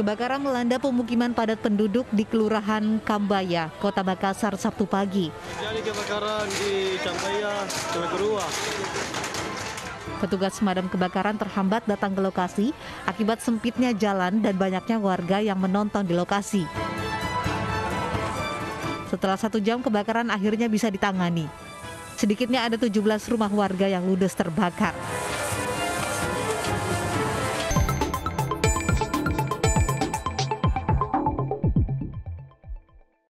Kebakaran melanda pemukiman padat penduduk di Kelurahan Kambaya, Kota Makassar Sabtu pagi. Jadi kebakaran di Kambaya, kedua. Petugas pemadam kebakaran terhambat datang ke lokasi akibat sempitnya jalan dan banyaknya warga yang menonton di lokasi. Setelah satu jam kebakaran akhirnya bisa ditangani. Sedikitnya ada 17 rumah warga yang ludes terbakar.